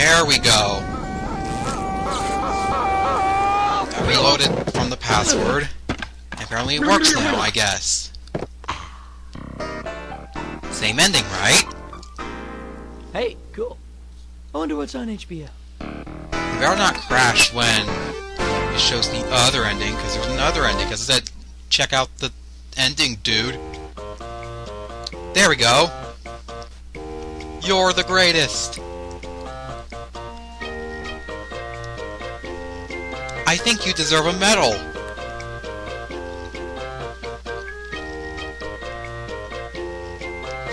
There we go. I reloaded from the password. Apparently it works now, I guess. Same ending, right? Hey, cool. I wonder what's on HBO. You better not crash when it shows the other ending, because there's another ending, because it said, check out the ending, dude. There we go. You're the greatest. I think you deserve a medal.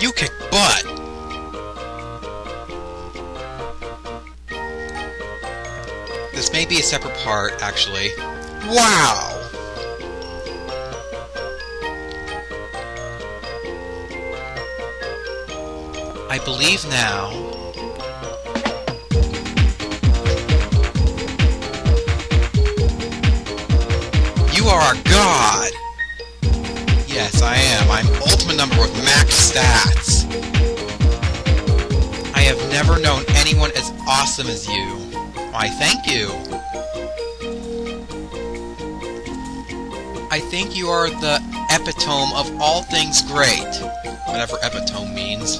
You kick butt. This may be a separate part, actually. Wow! I believe now... are a god! Yes, I am. I'm ultimate number with max stats. I have never known anyone as awesome as you. Why, thank you. I think you are the epitome of all things great. Whatever epitome means.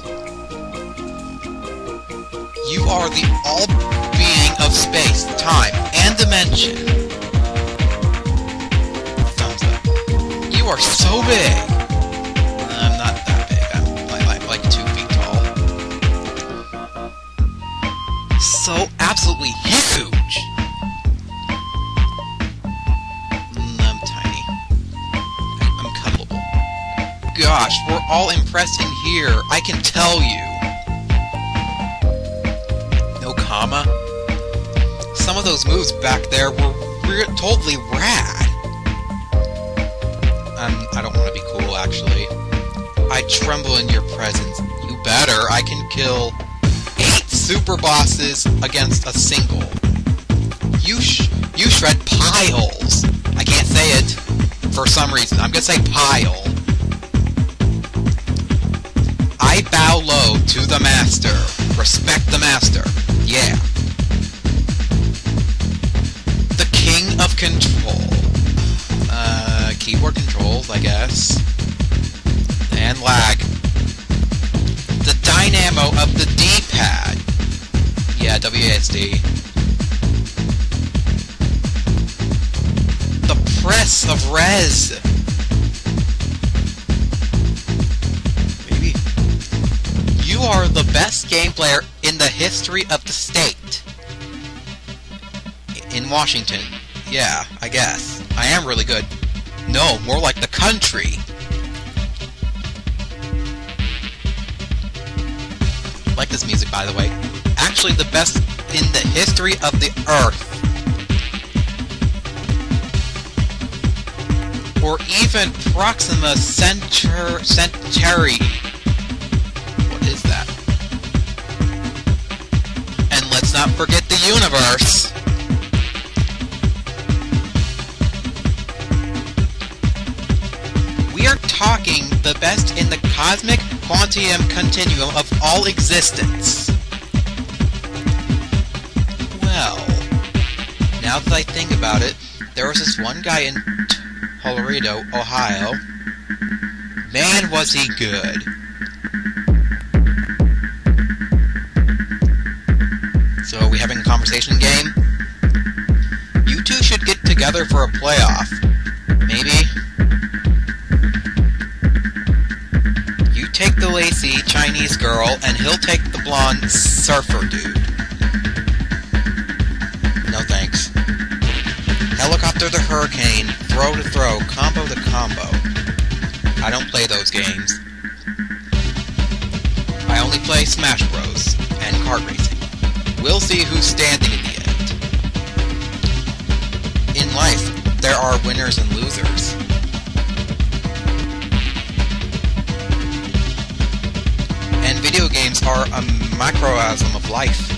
You are the all-being of space, time, and dimension. Are so big! I'm not that big. I'm like, like, two feet tall. So absolutely huge! Mm, I'm tiny. I'm cuddleable. Gosh, we're all impressed in here. I can tell you. No comma? Some of those moves back there were totally rad. Actually. I tremble in your presence. You better. I can kill eight super bosses against a single. You sh you shred piles. I can't say it for some reason. I'm gonna say pile. I bow low to the master. Respect the master. Yeah. The king of control. Uh, keyboard controls, I guess. And lag. The dynamo of the D-pad. Yeah, WASD. The press of res. Maybe. You are the best game player in the history of the state. In Washington. Yeah, I guess. I am really good. No, more like the country. Like this music, by the way. Actually, the best in the history of the Earth. Or even Proxima Center Centauri. What is that? And let's not forget the universe. The best in the cosmic quantum continuum of all existence. Well, now that I think about it, there was this one guy in Toledo, Ohio. Man, was he good. So, are we having a conversation game? You two should get together for a playoff. Maybe? The lacy Chinese girl, and he'll take the blonde surfer dude. No thanks. Helicopter to hurricane, throw to throw, combo to combo. I don't play those games. I only play Smash Bros. and kart racing. We'll see who's standing in the end. In life, there are winners and losers. Are a microcosm of life.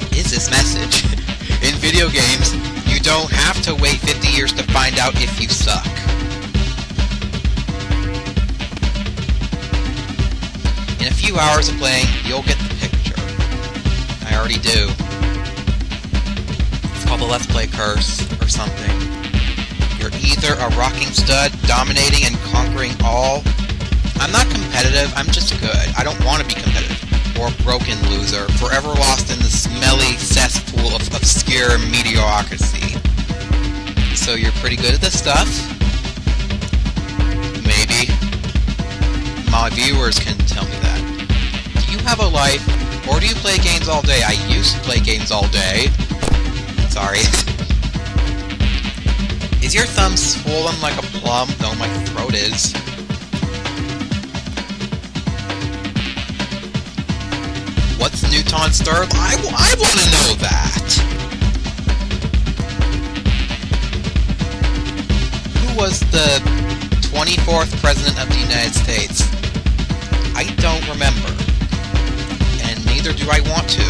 What is this message? In video games, you don't have to wait 50 years to find out if you suck. In a few hours of playing, you'll get the picture. I already do. It's called the Let's Play Curse, or something. You're either a rocking stud, dominating and conquering all. I'm not competitive, I'm just good. I don't want to be competitive. Or broken loser, forever lost in the smelly cesspool of obscure mediocrity. So you're pretty good at this stuff? Maybe. My viewers can tell me that. Do you have a life, or do you play games all day? I used to play games all day. Sorry. Is your thumb swollen like a plum? No, my throat is. Newton star? I, I want to know that! Who was the 24th President of the United States? I don't remember. And neither do I want to.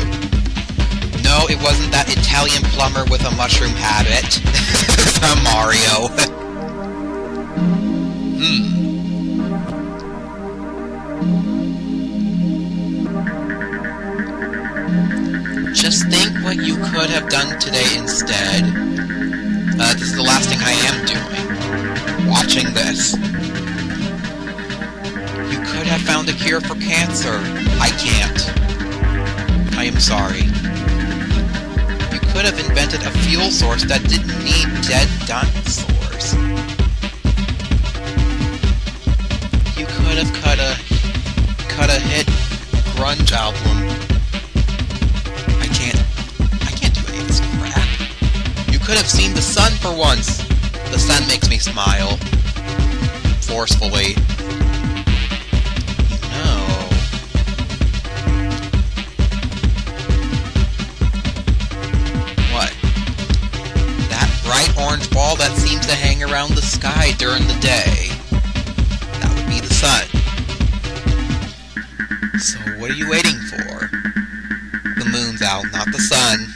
No, it wasn't that Italian plumber with a mushroom habit. Mario. what you could have done today instead. Uh, this is the last thing I am doing. Watching this. You could have found a cure for cancer. I can't. I am sorry. You could have invented a fuel source that didn't need dead dinosaurs. You could have cut a cut a hit grunge album. Once. The sun makes me smile. Forcefully. No. What? That bright orange ball that seems to hang around the sky during the day. That would be the sun. So what are you waiting for? The moon's out, not the sun.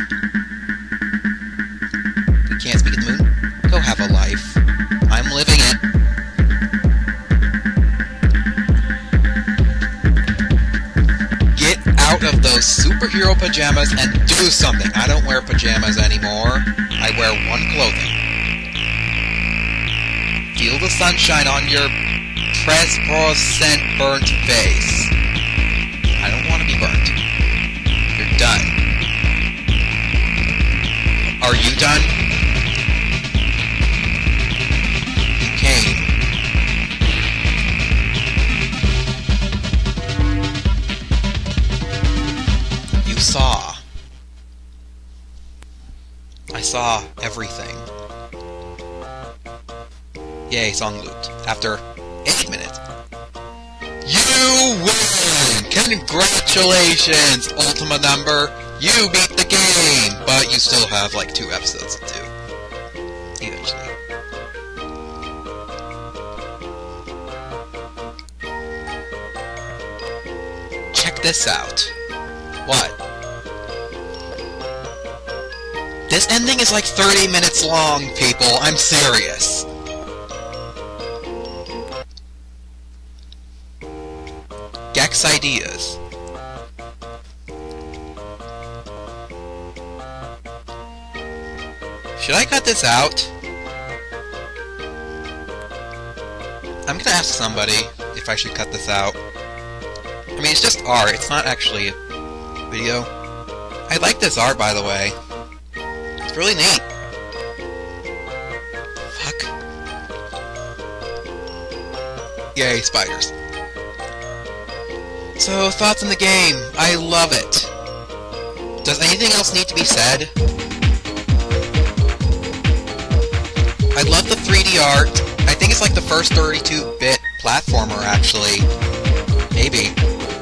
Pajamas and do something. I don't wear pajamas anymore. I wear one clothing. Feel the sunshine on your present burnt face. I don't want to be burnt. You're done. Are you done? Saw everything. Yay, song looped. After 8 minutes. You win! Congratulations, Ultima Number! You beat the game! But you still have like two episodes to do. Eventually. Check this out. What? This ending is like 30 minutes long, people. I'm serious. Gex ideas. Should I cut this out? I'm gonna ask somebody if I should cut this out. I mean, it's just art, it's not actually a video. I like this art, by the way. Really neat. Fuck. Yay, spiders. So, thoughts on the game. I love it. Does anything else need to be said? I love the 3D art. I think it's like the first 32-bit platformer, actually. Maybe.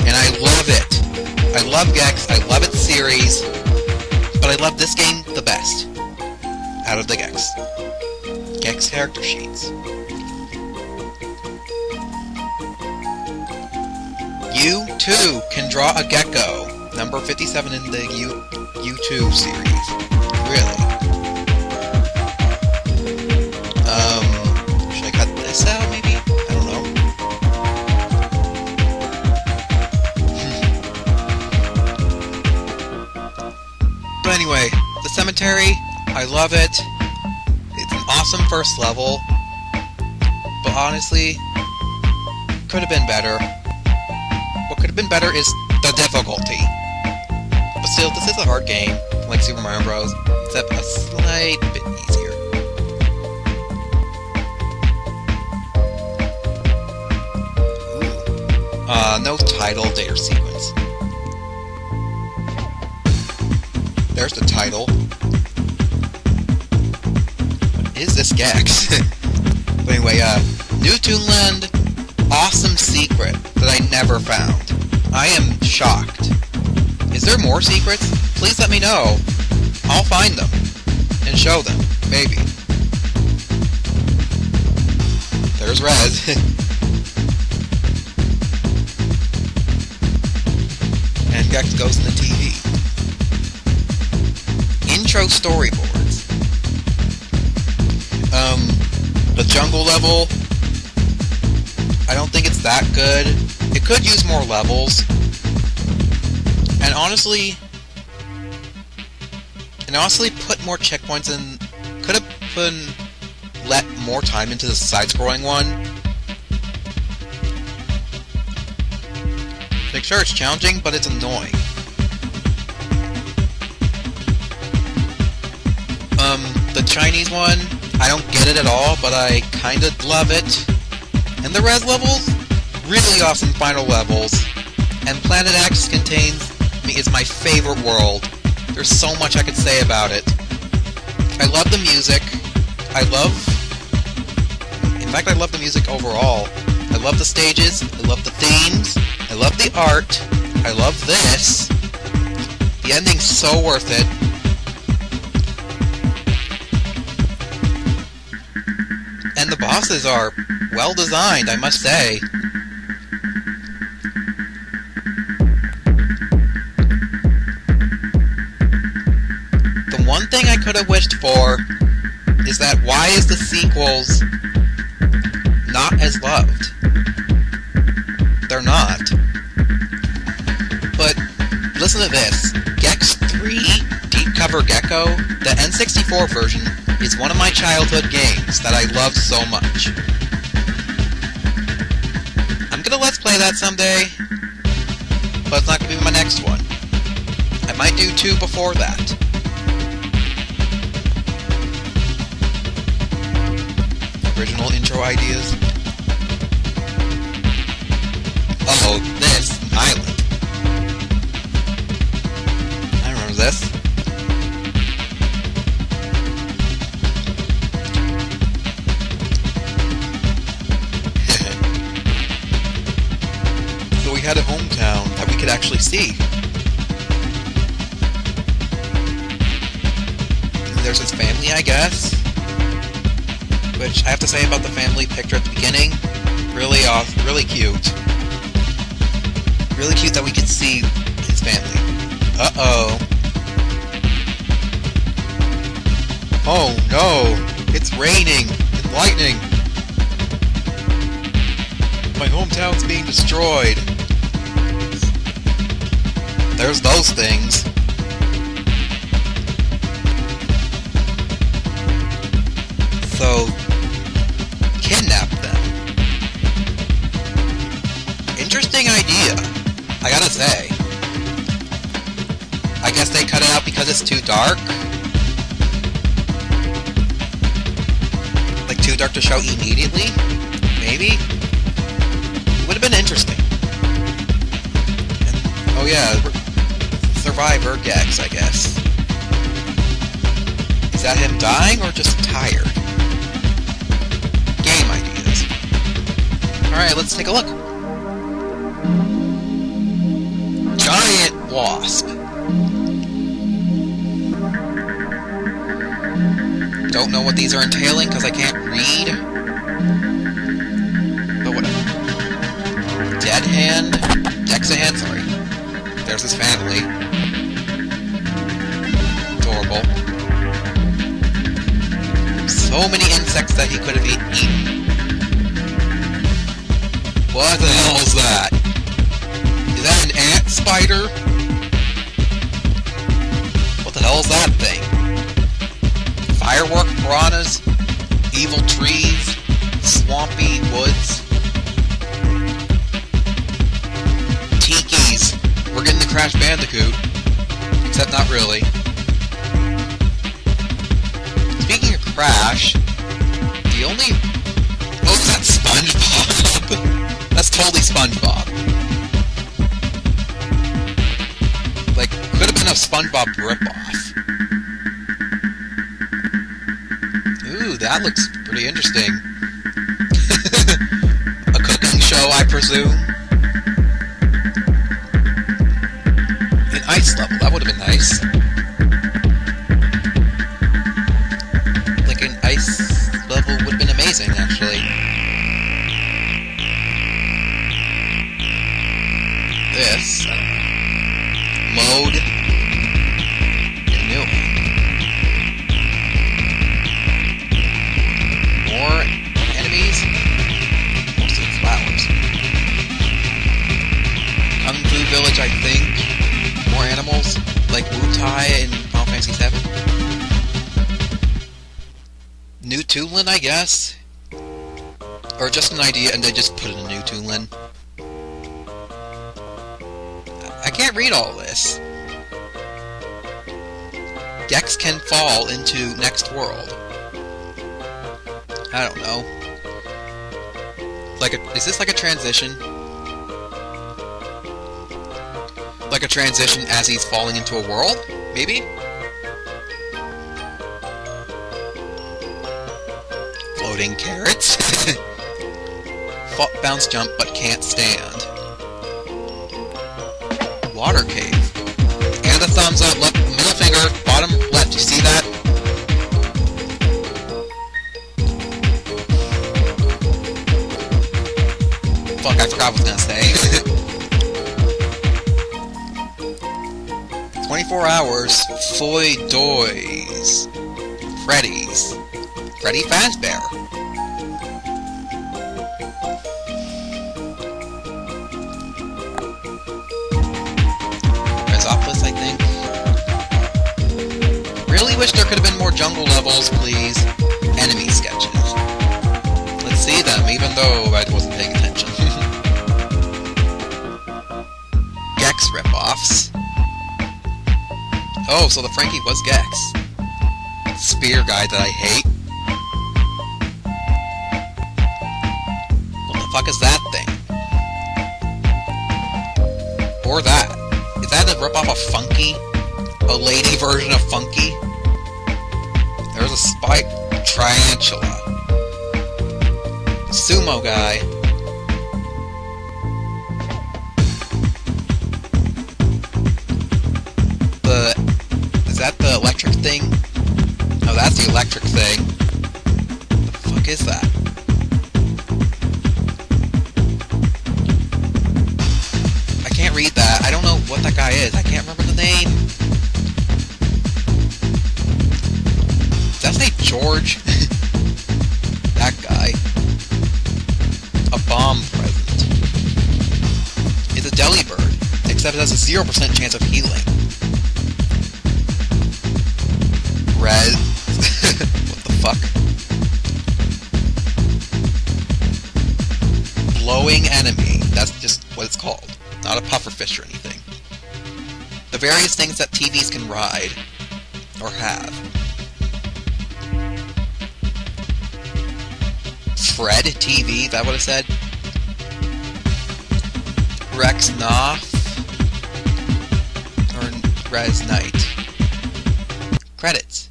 And I love it. I love Gex, I love its series, but I love this game the best. Out of the Gex. Gex character sheets. You, too, can draw a gecko. Number 57 in the U U2 series. Love it. It's an awesome first level. But honestly, could have been better. What could have been better is the difficulty. But still, this is a hard game, like Super Mario Bros., except a slight bit easier. Ooh. Uh, no title, date, sequence. There's the title. Is this Gex? but anyway, uh, New Toonland, awesome secret that I never found. I am shocked. Is there more secrets? Please let me know. I'll find them. And show them. Maybe. There's Rez. and Gex goes in the TV. Intro storyboards. Um, the jungle level, I don't think it's that good. It could use more levels. And honestly, and honestly, put more checkpoints in. Could have been let more time into the side-scrolling one. Like, sure, it's challenging, but it's annoying. Um, the Chinese one, I don't get it at all, but I kinda love it. And the Rez levels, really awesome final levels. And Planet X contains, I mean, it's my favorite world. There's so much I could say about it. I love the music. I love... In fact, I love the music overall. I love the stages. I love the themes. I love the art. I love this. The ending's so worth it. And the bosses are well designed, I must say. The one thing I could have wished for is that why is the sequels not as loved? They're not. But listen to this. Gex 3 Deep Cover Gecko, the N64 version, is one of my childhood games that I love so much. I'm gonna let's play that someday, but it's not gonna be my next one. I might do two before that. Original intro ideas. Oh, this island. I remember this. Actually see. There's his family, I guess. Which I have to say about the family picture at the beginning, really off, really cute. Really cute that we could see his family. Uh-oh. Oh no! It's raining and lightning! My hometown's being destroyed. There's those things. So, kidnap them. Interesting idea, I gotta say. I guess they cut it out because it's too dark. Like, too dark to show immediately? Maybe? Would have been interesting. And, oh yeah, Survivor Gex, I guess. Is that him dying or just tired? Game ideas. Alright, let's take a look. Giant wasp. Don't know what these are entailing because I can't read. But whatever. Dead hand. Dexa hand, sorry. There's his family. So many insects that he could have eaten. What the hell is that? Is that an ant spider? What the hell is that thing? Firework piranhas? Evil trees? Swampy woods? Tikis! We're getting the Crash Bandicoot. Except not really. Crash, the only... Oh, that's SpongeBob! that's totally SpongeBob. Like, could have been a SpongeBob ripoff. Ooh, that looks pretty interesting. a cooking show, I presume? An ice level, that would have been nice. Amazing, actually. Just an idea and they just put in a new Toonland I can't read all this. Gex can fall into next world. I don't know. Like, a, is this like a transition? Like a transition as he's falling into a world? Maybe? Floating carrots? Bounce jump but can't stand water cave. And a thumbs up, left, middle finger, bottom left. You see that? Fuck, I forgot what I was gonna say. 24 hours, Foy Doys. Freddy's. Freddy Fazbear. Could have been more jungle levels, please. Enemy sketches. Let's see them, even though I wasn't paying attention. Gex ripoffs. Oh, so the Frankie was Gex. Spear guy that I hate. What the fuck is that thing? Or that. Is that a ripoff of Funky? A lady version of Funky? Spike tarantula. Sumo guy. The... Is that the electric thing? No, that's the electric thing. The fuck is that? I can't read that. I don't know what that guy is. I can't remember the name. George? that guy. A bomb present. It's a Delibird, except it has a 0% chance of healing. Red. what the fuck? Blowing enemy. That's just what it's called. Not a pufferfish or anything. The various things that TVs can ride. Or have. Fred TV, is that what it said? Rex Knopf. Or Rez Knight. Credits.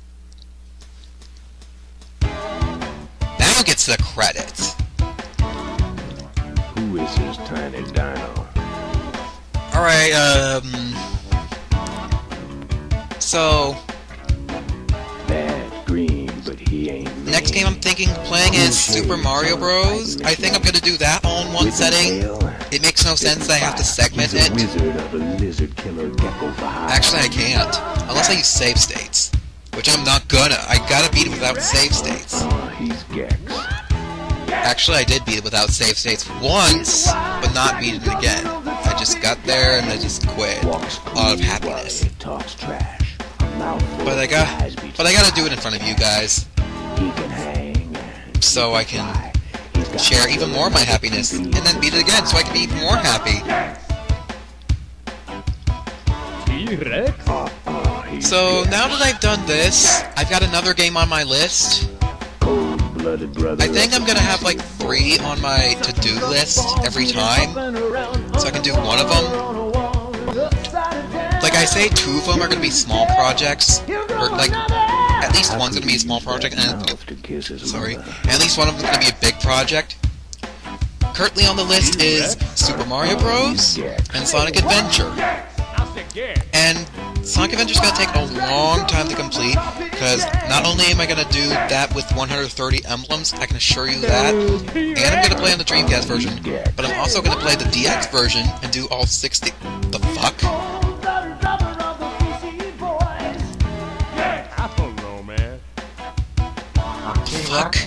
Now gets the credits. Who is this tiny dino? Alright, um... So, game I'm thinking playing is Super Mario Bros. I think I'm gonna do that all in one setting. It makes no sense that I have to segment it. wizard of a lizard killer gecko for hire. Actually, I can't. Unless I use save states. Which I'm not gonna. I gotta beat it without save states. Ah. Actually, I did beat it without save states once, but not beat it again. I just got there and I just quit. Walks Out of happiness. while Talks trash. But I got, but I gotta do it in front of you guys, He can hang. So I can fly. He's got share even more of my happiness, and then beat it again, so I can be even more happy. So now that I've done this, I've got another game on my list. I think I'm gonna have like three on my to-do list every time, so I can do one of them. Like I say, two of them are gonna be small projects, or like at least How one's gonna be a small project, and to kiss his sorry, at least one of them's gonna be a big project. Currently on the list is Super Mario Bros. and Sonic Adventure. And Sonic Adventure's gonna take a long time to complete, because not only am I gonna do that with 130 emblems, I can assure you that, and I'm gonna play on the Dreamcast version, but I'm also gonna play the DX version and do all 60. The fuck? Fuck.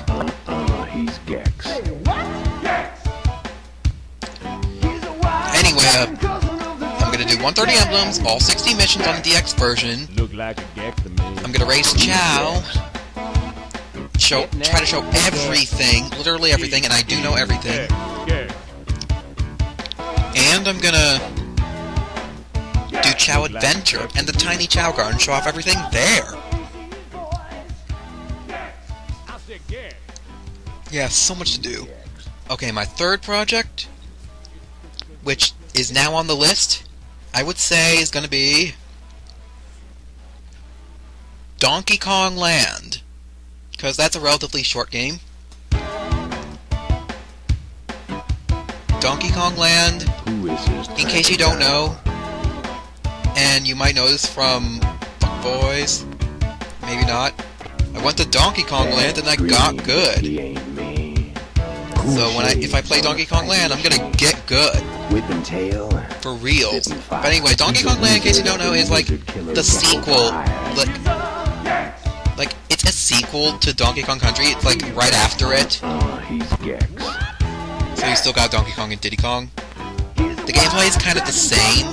Uh, he's Gex. Anyway, uh, I'm gonna do 130 emblems, all 60 missions on the DX version. Look like a Gex to me. I'm gonna race Chao. Show, try to show everything, literally everything, and I do know everything. Gex, Gex. And I'm gonna do Chao Adventure and the Tiny Chao Garden, show off everything there. Yeah, so much to do. Okay, my third project, which is now on the list, I would say is gonna be Donkey Kong Land. Because that's a relatively short game. Donkey Kong Land Who is his In case you don't know, and you might know this from Fuck Boys, maybe not. I went to Donkey Kong Land and I got good. He ain't me. So when I if I play Donkey Kong Land, I'm gonna get good Whip and tail. for real. But anyway, Donkey Kong Land, in case you don't know, is like the sequel. Like, like it's a sequel to Donkey Kong Country. It's like right after it. Oh, he's Gex. So you still got Donkey Kong and Diddy Kong. The gameplay is kind of the same,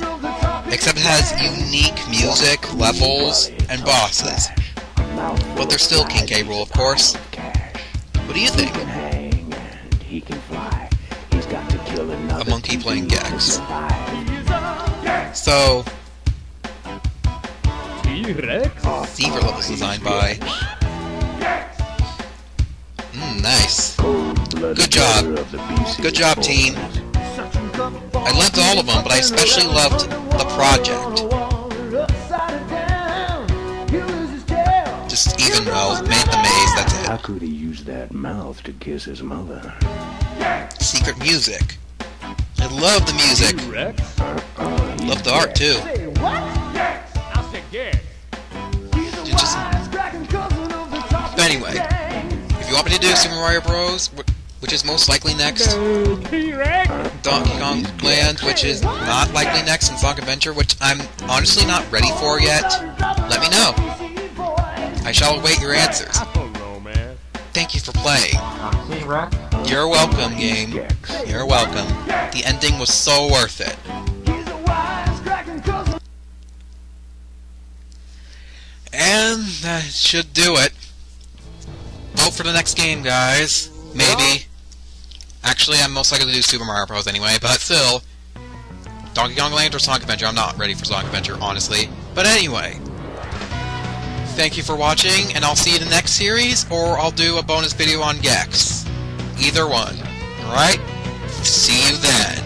except it has unique music, levels, and bosses. But they're still King K. Rool, of course. What do you think? A monkey playing beast to Gex. So, T-Rex? Zebra levels designed by. Mmm, nice. Good job. brother of the BC Good job, team. I loved all of them, but I especially loved the project. Just even, well, made the maze, that's How could he use that mouth to kiss his mother? Secret music. I love the music. T-Rex? He's Love the art, too. I said Gex. You just... But anyway, if you want me to do Super Mario Bros., which is most likely next, T-Rex? Donkey Kong Land, which is not likely next, and Sonic Adventure, which I'm honestly not ready for yet, let me know. I shall await your answers. I don't know, man. Thank you for playing. You're welcome, game. You're welcome. The ending was so worth it. And that should do it. Vote for the next game, guys. Maybe. Actually, I'm most likely to do Super Mario Bros. anyway, but still. Donkey Kong Land or Sonic Adventure? I'm not ready for Sonic Adventure, honestly. But anyway. Thank you for watching, and I'll see you in the next series, or I'll do a bonus video on Gex. Either one. Alright? See you then.